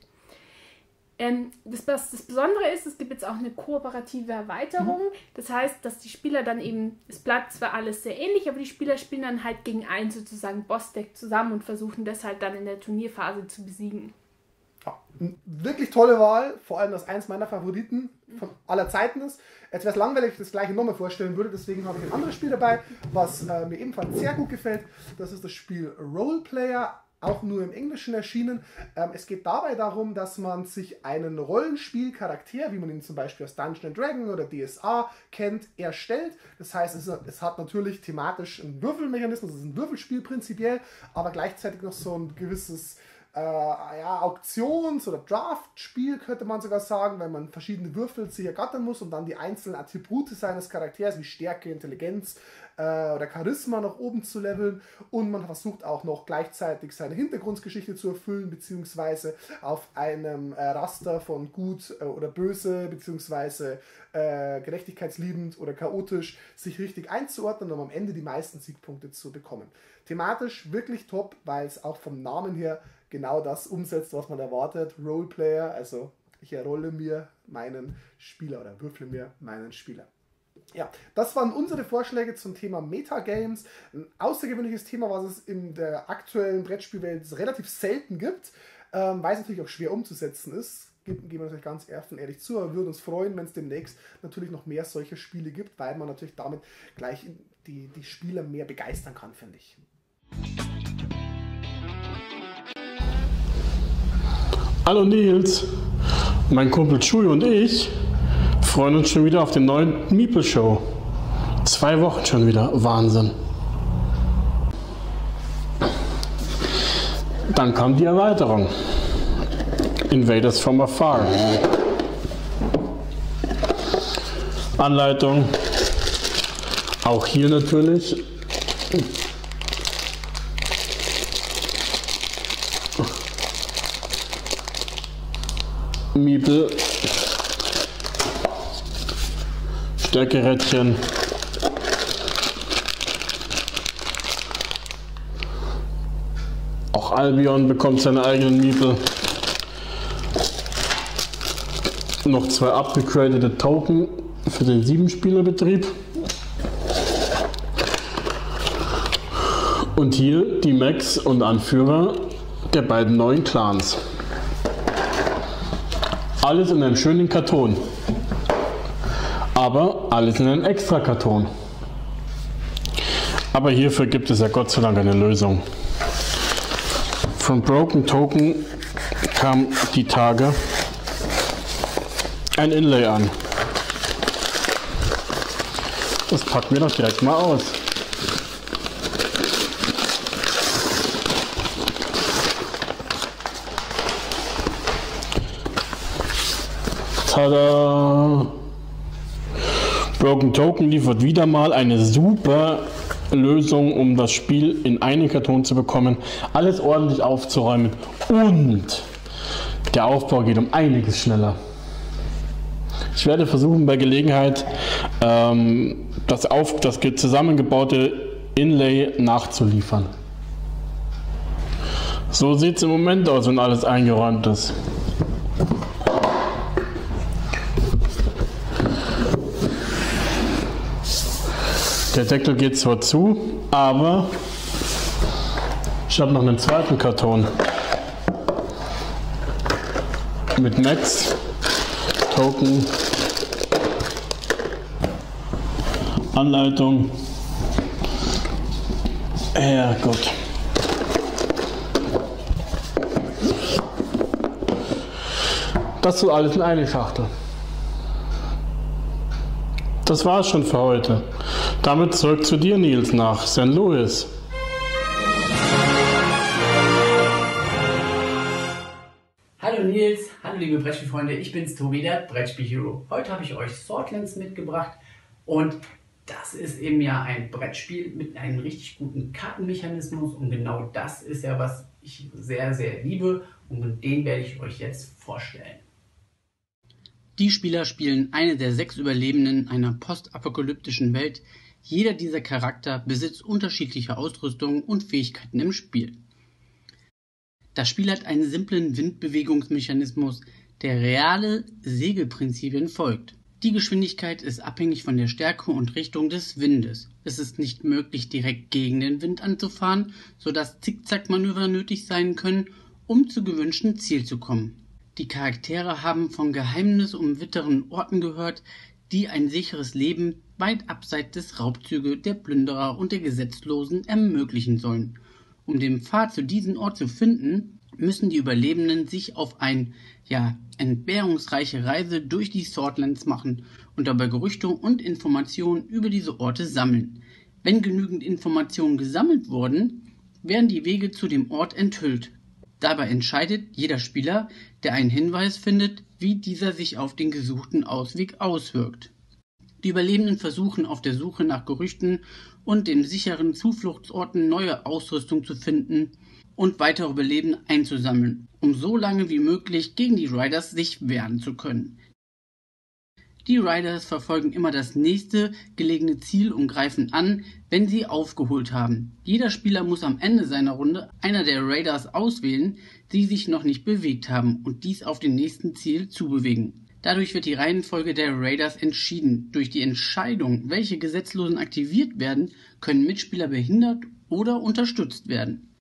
Ähm, das, was das Besondere ist, es gibt jetzt auch eine kooperative Erweiterung. Das heißt, dass die Spieler dann eben, es bleibt zwar alles sehr ähnlich, aber die Spieler spielen dann halt gegen ein sozusagen Bossdeck zusammen und versuchen das halt dann in der Turnierphase zu besiegen. Wirklich tolle Wahl, vor allem das eins meiner Favoriten von aller Zeiten ist. Jetzt wäre es langweilig, wenn ich das gleiche nochmal vorstellen würde, deswegen habe ich ein anderes Spiel dabei, was äh, mir ebenfalls sehr gut gefällt. Das ist das Spiel Roleplayer, auch nur im Englischen erschienen. Ähm, es geht dabei darum, dass man sich einen Rollenspielcharakter, wie man ihn zum Beispiel aus Dungeons Dragon oder DSA kennt, erstellt. Das heißt, es, es hat natürlich thematisch einen Würfelmechanismus, es ist ein Würfelspiel prinzipiell, aber gleichzeitig noch so ein gewisses äh, ja, Auktions- oder Draft-Spiel, könnte man sogar sagen, weil man verschiedene Würfel sich ergattern muss und dann die einzelnen Attribute seines Charakters wie Stärke, Intelligenz äh, oder Charisma nach oben zu leveln und man versucht auch noch gleichzeitig seine Hintergrundgeschichte zu erfüllen, beziehungsweise auf einem äh, Raster von gut äh, oder böse, beziehungsweise äh, gerechtigkeitsliebend oder chaotisch sich richtig einzuordnen, um am Ende die meisten Siegpunkte zu bekommen. Thematisch wirklich top, weil es auch vom Namen her genau das umsetzt, was man erwartet. Roleplayer, also ich errolle mir meinen Spieler oder würfle mir meinen Spieler. Ja, das waren unsere Vorschläge zum Thema Metagames. Ein außergewöhnliches Thema, was es in der aktuellen Brettspielwelt relativ selten gibt, ähm, weil es natürlich auch schwer umzusetzen ist. Geben wir natürlich ganz offen ehrlich zu, aber wir würden uns freuen, wenn es demnächst natürlich noch mehr solcher Spiele gibt, weil man natürlich damit gleich die, die Spieler mehr begeistern kann, finde ich. Hallo Nils, mein Kumpel Chui und ich freuen uns schon wieder auf den neuen Meeple Show. Zwei Wochen schon wieder, Wahnsinn. Dann kam die Erweiterung. Invaders from Afar. Anleitung. Auch hier natürlich Miepel, Stärkerädchen. Auch Albion bekommt seine eigenen Miepel. Noch zwei abgegradete Token für den 7-Spieler-Betrieb. Und hier die Max und Anführer der beiden neuen Clans. Alles in einem schönen Karton. Aber alles in einem extra Karton. Aber hierfür gibt es ja Gott sei Dank eine Lösung. Von Broken Token kam die Tage ein Inlay an. Das packen wir doch direkt mal aus. Tada! Broken Token liefert wieder mal eine super Lösung, um das Spiel in einen Karton zu bekommen, alles ordentlich aufzuräumen und der Aufbau geht um einiges schneller. Ich werde versuchen, bei Gelegenheit ähm, das, auf, das zusammengebaute Inlay nachzuliefern. So sieht es im Moment aus, wenn alles eingeräumt ist. Der Deckel geht zwar zu, aber ich habe noch einen zweiten Karton mit Max, Token, Anleitung. Herrgott. Das so alles in eine Schachtel. Das war's schon für heute. Damit zurück zu dir, Nils, nach St. Louis. Hallo Nils, hallo liebe Brettspielfreunde, ich bin's Tobi, der Brettspiel-Hero. Heute habe ich euch Swordlands mitgebracht und das ist eben ja ein Brettspiel mit einem richtig guten Kartenmechanismus und genau das ist ja, was ich sehr, sehr liebe und den werde ich euch jetzt vorstellen. Die Spieler spielen eine der sechs Überlebenden einer postapokalyptischen Welt, jeder dieser Charakter besitzt unterschiedliche Ausrüstungen und Fähigkeiten im Spiel. Das Spiel hat einen simplen Windbewegungsmechanismus, der reale Segelprinzipien folgt. Die Geschwindigkeit ist abhängig von der Stärke und Richtung des Windes. Es ist nicht möglich, direkt gegen den Wind anzufahren, sodass Zickzackmanöver nötig sein können, um zu gewünschten Ziel zu kommen. Die Charaktere haben von geheimnisumwitterten Orten gehört, die ein sicheres Leben weit abseits des Raubzüge der Plünderer und der Gesetzlosen ermöglichen sollen. Um den Pfad zu diesem Ort zu finden, müssen die Überlebenden sich auf ein, ja, entbehrungsreiche Reise durch die Swordlands machen und dabei Gerüchte und Informationen über diese Orte sammeln. Wenn genügend Informationen gesammelt wurden, werden die Wege zu dem Ort enthüllt. Dabei entscheidet jeder Spieler, der einen Hinweis findet, wie dieser sich auf den gesuchten Ausweg auswirkt. Die Überlebenden versuchen auf der Suche nach Gerüchten und den sicheren Zufluchtsorten neue Ausrüstung zu finden und weitere Überlebende einzusammeln, um so lange wie möglich gegen die Riders sich wehren zu können. Die Riders verfolgen immer das nächste gelegene Ziel und greifen an, wenn sie aufgeholt haben. Jeder Spieler muss am Ende seiner Runde einer der Raiders auswählen, die sich noch nicht bewegt haben und dies auf den nächsten Ziel zubewegen. Dadurch wird die Reihenfolge der Raiders entschieden. Durch die Entscheidung, welche Gesetzlosen aktiviert werden, können Mitspieler behindert oder unterstützt werden.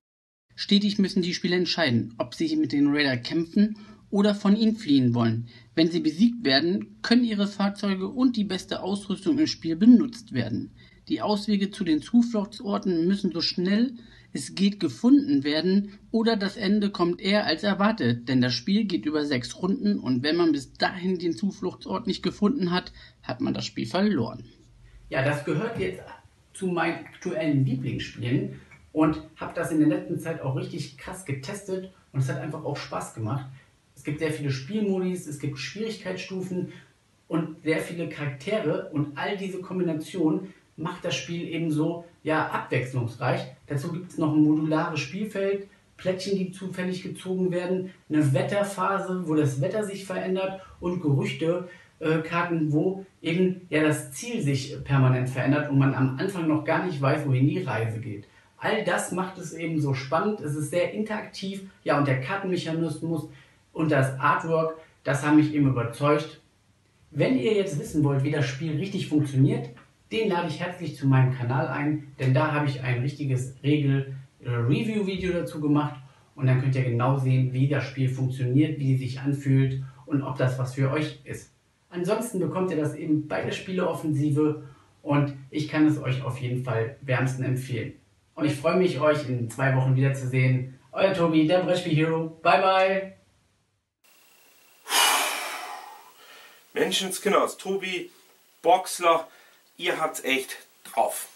Stetig müssen die Spieler entscheiden, ob sie mit den Raider kämpfen oder von ihnen fliehen wollen. Wenn sie besiegt werden, können ihre Fahrzeuge und die beste Ausrüstung im Spiel benutzt werden. Die Auswege zu den Zufluchtsorten müssen so schnell es geht gefunden werden oder das Ende kommt eher als erwartet, denn das Spiel geht über sechs Runden und wenn man bis dahin den Zufluchtsort nicht gefunden hat, hat man das Spiel verloren. Ja, das gehört jetzt zu meinen aktuellen Lieblingsspielen und habe das in der letzten Zeit auch richtig krass getestet und es hat einfach auch Spaß gemacht. Es gibt sehr viele Spielmodis, es gibt Schwierigkeitsstufen und sehr viele Charaktere und all diese Kombinationen macht das Spiel eben so ja, abwechslungsreich. Dazu gibt es noch ein modulares Spielfeld Plättchen, die zufällig gezogen werden, eine Wetterphase, wo das Wetter sich verändert und Gerüchte, äh, Karten, wo eben ja das Ziel sich permanent verändert und man am Anfang noch gar nicht weiß, wohin die Reise geht. All das macht es eben so spannend. Es ist sehr interaktiv. Ja, und der Kartenmechanismus und das Artwork, das haben mich eben überzeugt. Wenn ihr jetzt wissen wollt, wie das Spiel richtig funktioniert, den lade ich herzlich zu meinem Kanal ein, denn da habe ich ein richtiges Regel-Review-Video dazu gemacht und dann könnt ihr genau sehen, wie das Spiel funktioniert, wie es sich anfühlt und ob das was für euch ist. Ansonsten bekommt ihr das eben bei der Spieleoffensive und ich kann es euch auf jeden Fall wärmsten empfehlen. Und ich freue mich, euch in zwei Wochen wiederzusehen. Euer Tobi, der Brettspiel Hero. Bye bye. Menschenskinders, Tobi, Boxler, ihr habt's echt drauf.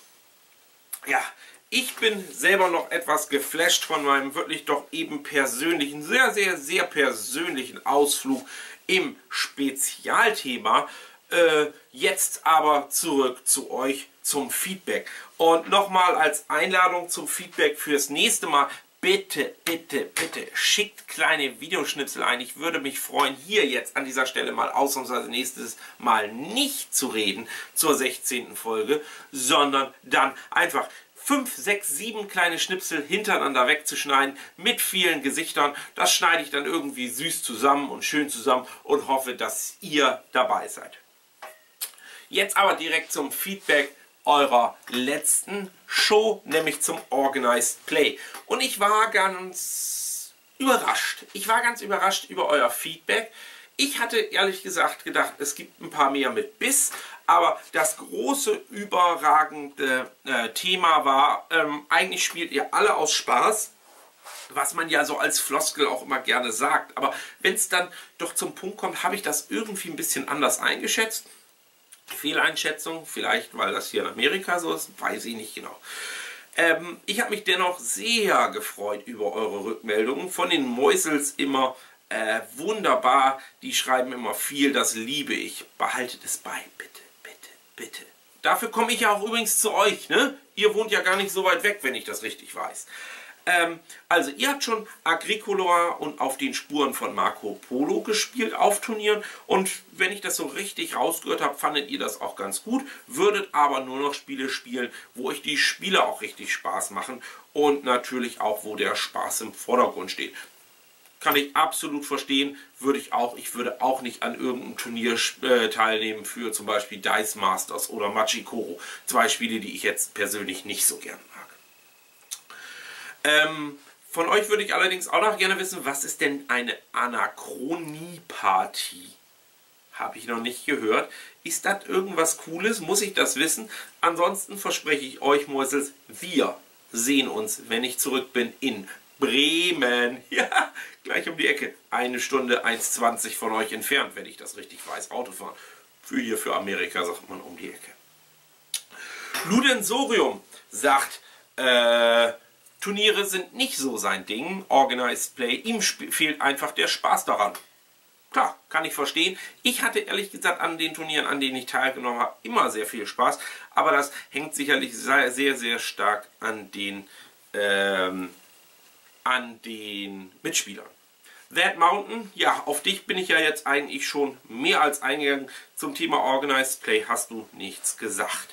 Ja, ich bin selber noch etwas geflasht von meinem wirklich doch eben persönlichen, sehr, sehr, sehr persönlichen Ausflug im Spezialthema. Äh, jetzt aber zurück zu euch zum Feedback. Und nochmal als Einladung zum Feedback fürs nächste Mal. Bitte, bitte, bitte schickt kleine Videoschnipsel ein. Ich würde mich freuen, hier jetzt an dieser Stelle mal ausnahmsweise nächstes Mal nicht zu reden zur 16. Folge, sondern dann einfach 5, 6, 7 kleine Schnipsel hintereinander wegzuschneiden mit vielen Gesichtern. Das schneide ich dann irgendwie süß zusammen und schön zusammen und hoffe, dass ihr dabei seid. Jetzt aber direkt zum Feedback eurer letzten Show, nämlich zum Organized Play. Und ich war ganz überrascht. Ich war ganz überrascht über euer Feedback. Ich hatte ehrlich gesagt gedacht, es gibt ein paar mehr mit Biss, aber das große, überragende äh, Thema war, ähm, eigentlich spielt ihr alle aus Spaß, was man ja so als Floskel auch immer gerne sagt. Aber wenn es dann doch zum Punkt kommt, habe ich das irgendwie ein bisschen anders eingeschätzt. Fehleinschätzung, vielleicht weil das hier in Amerika so ist, weiß ich nicht genau. Ähm, ich habe mich dennoch sehr gefreut über eure Rückmeldungen. Von den Mäusels immer äh, wunderbar. Die schreiben immer viel, das liebe ich. Behaltet es bei, bitte, bitte, bitte. Dafür komme ich ja auch übrigens zu euch. Ne? Ihr wohnt ja gar nicht so weit weg, wenn ich das richtig weiß. Ähm, also ihr habt schon Agricola und auf den Spuren von Marco Polo gespielt auf Turnieren und wenn ich das so richtig rausgehört habe, fandet ihr das auch ganz gut, würdet aber nur noch Spiele spielen, wo euch die Spiele auch richtig Spaß machen und natürlich auch, wo der Spaß im Vordergrund steht. Kann ich absolut verstehen, würde ich auch. Ich würde auch nicht an irgendeinem Turnier äh, teilnehmen für zum Beispiel Dice Masters oder Machikoro. Zwei Spiele, die ich jetzt persönlich nicht so gern. Ähm, von euch würde ich allerdings auch noch gerne wissen, was ist denn eine Anachronie-Party? Habe ich noch nicht gehört. Ist das irgendwas Cooles? Muss ich das wissen? Ansonsten verspreche ich euch, Mäusels, wir sehen uns, wenn ich zurück bin, in Bremen. Ja, gleich um die Ecke. Eine Stunde 1,20 von euch entfernt, wenn ich das richtig weiß. Autofahren. Für hier, für Amerika, sagt man um die Ecke. Ludensorium sagt, äh, Turniere sind nicht so sein Ding, Organized Play. Ihm fehlt einfach der Spaß daran. Klar, kann ich verstehen. Ich hatte ehrlich gesagt an den Turnieren, an denen ich teilgenommen habe, immer sehr viel Spaß. Aber das hängt sicherlich sehr, sehr, sehr stark an den, ähm, an den Mitspielern. That Mountain, ja, auf dich bin ich ja jetzt eigentlich schon mehr als eingegangen. Zum Thema Organized Play hast du nichts gesagt.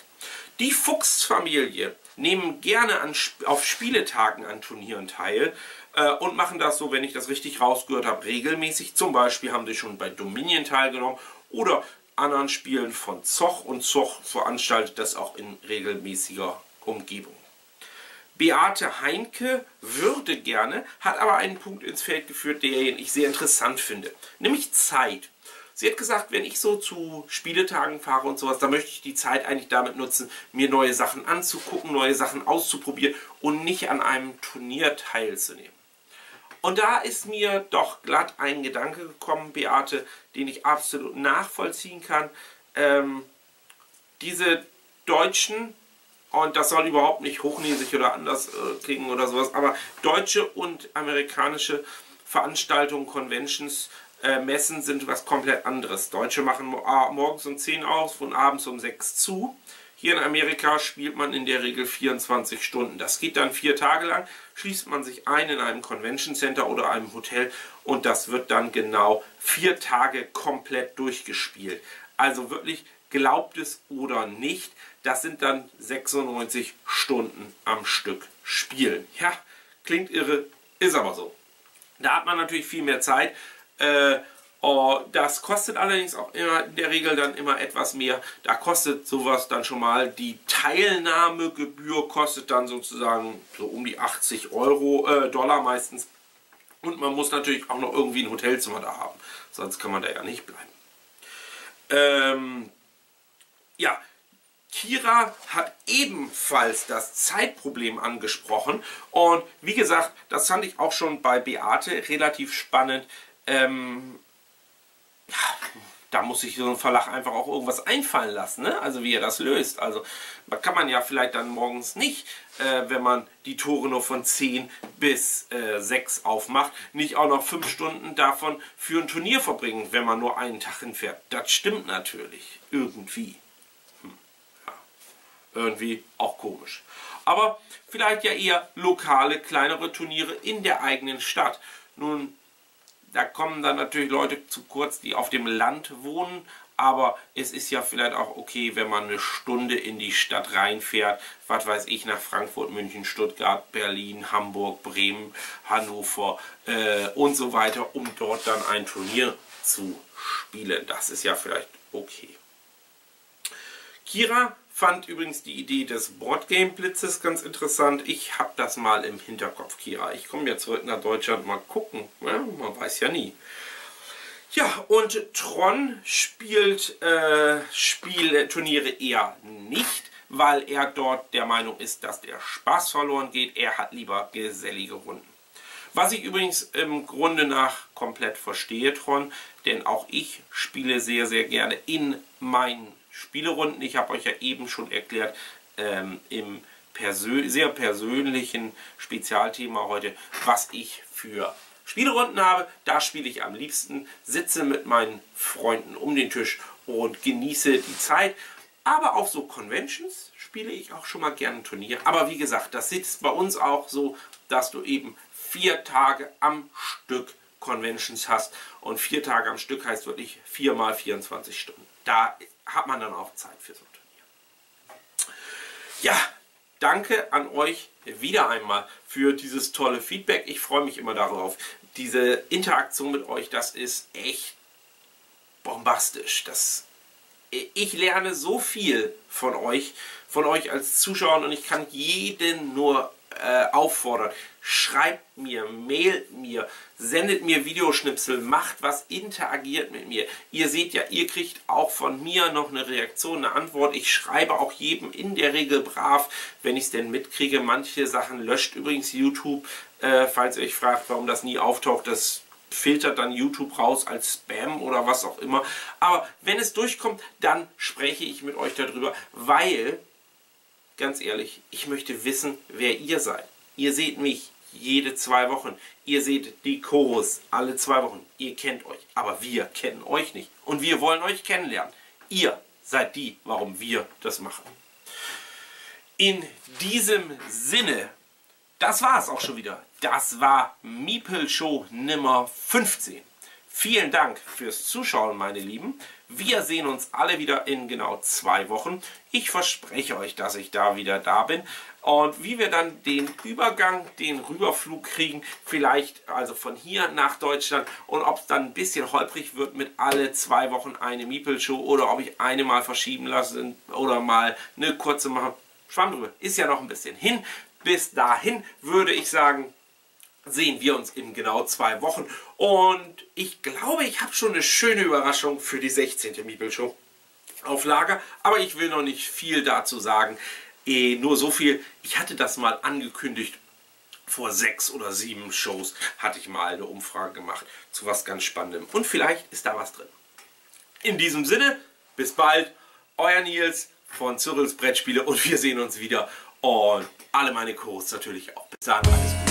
Die Fuchsfamilie nehmen gerne an, auf Spieletagen an Turnieren teil äh, und machen das so, wenn ich das richtig rausgehört habe, regelmäßig. Zum Beispiel haben sie schon bei Dominion teilgenommen oder anderen Spielen von Zoch und Zoch veranstaltet das auch in regelmäßiger Umgebung. Beate Heinke würde gerne, hat aber einen Punkt ins Feld geführt, den ich sehr interessant finde, nämlich Zeit. Sie hat gesagt, wenn ich so zu Spieletagen fahre und sowas, da möchte ich die Zeit eigentlich damit nutzen, mir neue Sachen anzugucken, neue Sachen auszuprobieren und nicht an einem Turnier teilzunehmen. Und da ist mir doch glatt ein Gedanke gekommen, Beate, den ich absolut nachvollziehen kann. Ähm, diese Deutschen, und das soll überhaupt nicht hochnäsig oder anders äh, klingen oder sowas, aber deutsche und amerikanische Veranstaltungen, Conventions äh, Messen sind was komplett anderes. Deutsche machen morgens um 10 auf und abends um 6 zu. Hier in Amerika spielt man in der Regel 24 Stunden. Das geht dann vier Tage lang, schließt man sich ein in einem Convention Center oder einem Hotel und das wird dann genau vier Tage komplett durchgespielt. Also wirklich glaubt es oder nicht, das sind dann 96 Stunden am Stück spielen. Ja, klingt irre, ist aber so. Da hat man natürlich viel mehr Zeit. Äh, oh, das kostet allerdings auch immer in der Regel dann immer etwas mehr. Da kostet sowas dann schon mal die Teilnahmegebühr kostet dann sozusagen so um die 80 Euro äh, Dollar meistens. Und man muss natürlich auch noch irgendwie ein Hotelzimmer da haben, sonst kann man da ja nicht bleiben. Ähm, ja, Kira hat ebenfalls das Zeitproblem angesprochen und wie gesagt, das fand ich auch schon bei Beate relativ spannend. Ähm, ja, da muss sich so ein Verlag einfach auch irgendwas einfallen lassen, ne? also wie er das löst. Also kann man ja vielleicht dann morgens nicht, äh, wenn man die Tore nur von 10 bis äh, 6 aufmacht, nicht auch noch 5 Stunden davon für ein Turnier verbringen, wenn man nur einen Tag hinfährt. Das stimmt natürlich, irgendwie irgendwie auch komisch. Aber vielleicht ja eher lokale, kleinere Turniere in der eigenen Stadt. Nun, da kommen dann natürlich Leute zu kurz, die auf dem Land wohnen, aber es ist ja vielleicht auch okay, wenn man eine Stunde in die Stadt reinfährt, was weiß ich, nach Frankfurt, München, Stuttgart, Berlin, Hamburg, Bremen, Hannover äh, und so weiter, um dort dann ein Turnier zu spielen. Das ist ja vielleicht okay. Kira Fand übrigens die Idee des Boardgame-Blitzes ganz interessant. Ich habe das mal im Hinterkopf, Kira. Ich komme ja zurück nach Deutschland, mal gucken. Ja, man weiß ja nie. Ja, und Tron spielt äh, Spiele, Turniere eher nicht, weil er dort der Meinung ist, dass der Spaß verloren geht. Er hat lieber gesellige Runden. Was ich übrigens im Grunde nach komplett verstehe, Tron, denn auch ich spiele sehr, sehr gerne in meinen Spielerunden. Ich habe euch ja eben schon erklärt, ähm, im persö sehr persönlichen Spezialthema heute, was ich für Spielerunden habe. Da spiele ich am liebsten, sitze mit meinen Freunden um den Tisch und genieße die Zeit. Aber auf so Conventions spiele ich auch schon mal gerne ein Turnier. Aber wie gesagt, das sitzt bei uns auch so, dass du eben vier Tage am Stück Conventions hast. Und vier Tage am Stück heißt wirklich vier mal 24 Stunden. Da hat man dann auch Zeit für so ein Turnier. Ja, danke an euch wieder einmal für dieses tolle Feedback. Ich freue mich immer darauf. Diese Interaktion mit euch, das ist echt bombastisch. Das, ich lerne so viel von euch, von euch als Zuschauer und ich kann jeden nur äh, auffordern. Schreibt mir, mailt mir, sendet mir Videoschnipsel, macht was, interagiert mit mir. Ihr seht ja, ihr kriegt auch von mir noch eine Reaktion, eine Antwort. Ich schreibe auch jedem in der Regel brav, wenn ich es denn mitkriege. Manche Sachen löscht übrigens YouTube, äh, falls ihr euch fragt, warum das nie auftaucht. Das filtert dann YouTube raus als Spam oder was auch immer. Aber wenn es durchkommt, dann spreche ich mit euch darüber, weil ganz ehrlich, ich möchte wissen, wer ihr seid. Ihr seht mich jede zwei Wochen. Ihr seht die Chorus alle zwei Wochen. Ihr kennt euch. Aber wir kennen euch nicht. Und wir wollen euch kennenlernen. Ihr seid die, warum wir das machen. In diesem Sinne, das war es auch schon wieder. Das war Miepel Show Nummer 15. Vielen Dank fürs Zuschauen, meine Lieben. Wir sehen uns alle wieder in genau zwei Wochen. Ich verspreche euch, dass ich da wieder da bin. Und wie wir dann den Übergang, den Rüberflug kriegen, vielleicht also von hier nach Deutschland und ob es dann ein bisschen holprig wird mit alle zwei Wochen eine Miepel-Show oder ob ich eine mal verschieben lasse oder mal eine kurze machen. Schwamm drüber. Ist ja noch ein bisschen hin. Bis dahin würde ich sagen, sehen wir uns in genau zwei Wochen. Und ich glaube, ich habe schon eine schöne Überraschung für die 16. Miebel-Show auf Lager. Aber ich will noch nicht viel dazu sagen. Eh, nur so viel, ich hatte das mal angekündigt. Vor sechs oder sieben Shows hatte ich mal eine Umfrage gemacht zu was ganz Spannendem. Und vielleicht ist da was drin. In diesem Sinne, bis bald. Euer Nils von Cyrils Brettspiele und wir sehen uns wieder. Und alle meine Co-Hosts natürlich auch. Bis dann, alles Gute.